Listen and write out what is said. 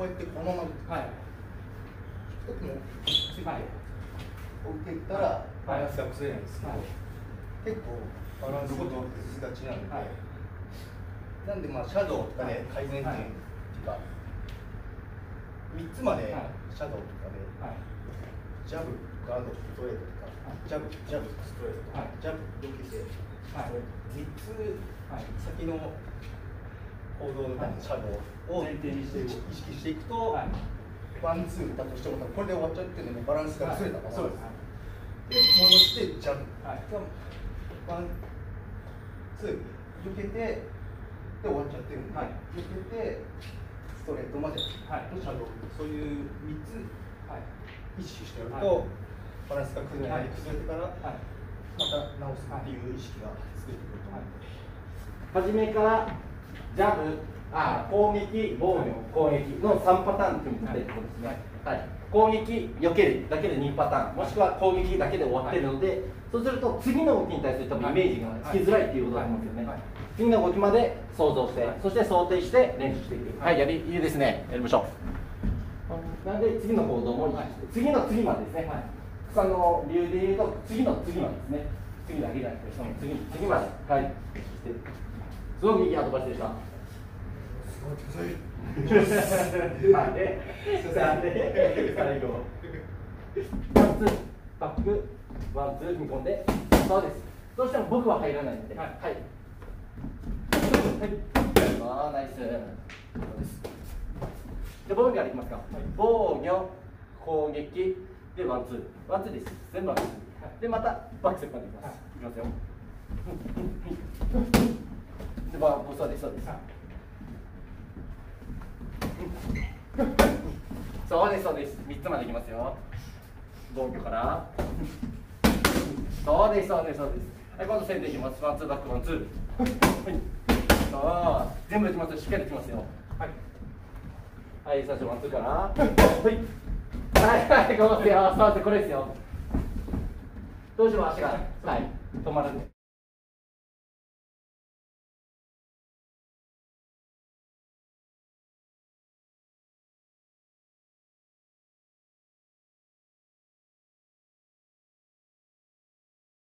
こうやってこのまま。はい。ちょっともうはい。置いていったらバはいランスが崩れないんですけど、はい。結構バランス崩しがちなんで、はい。なんでまあシャドウとかで改善点っていうか、三つまではい。シャドウとかで、はい。ジャブガードストレートとか、はい。ジャブジャブストレートとか、はい。ジャブ避けて、はい。三つはい。先の行動のシャドウを前提にしていく意識していくと、はい。ワンツーだとしてもこれで終わっちゃってるのもバランスが崩れたから、そうで戻してジャブ、はい。ワンツー避けてで終わっちゃってるんで、はい。避けてストレートまでのシはいャドウそういう三つはい。意識してやると、はい。バランスが崩れない、はい。崩れてからまはい。た直すっていう意識がついてくると思うので、初めからジャブ、あ攻撃、防御、攻撃の3パターン組み立てることですね。はい、攻撃、避けるだけで2パターン、もしくは攻撃だけで終わってるので、そうすると次の動きに対する多分イメージがつきづらいっていうことだと思うんですよね。はい次の動きまで想像して、はいそして想定して練習していく。はい、やりいいですね。やりましょう。なんで次の行動も意識して、次の次までですね。はい草野流で言うと次の次までですね。次だけじゃなくてその次次まではいしてすごくいいアドバイスでした。すごい手伝いはい、で、最後。ワンツー、バック、ワンツー、踏み込んで、そうです。どうしても僕は入らないので、はいはい。はい。ああ、ナイス。そうです。で、防御からいきますか。防御、攻撃、で、ワンツー。ワンツーです。全部ワンツー。で、また、バックステップまでいきます。いきますよ。で、まあ、そうです、そうです。そうですそうです。三つまでいきますよ。防御から。そうですそうですそうです。はい今度線でいきます。ワンツーバックワンツー。はい。そう全部いきますよ。しっかりいきますよ。はい。はい最初ワンツーから。はい。はいはいこうですよ。そうですこれですよ。どうしても足がはい。止まるんで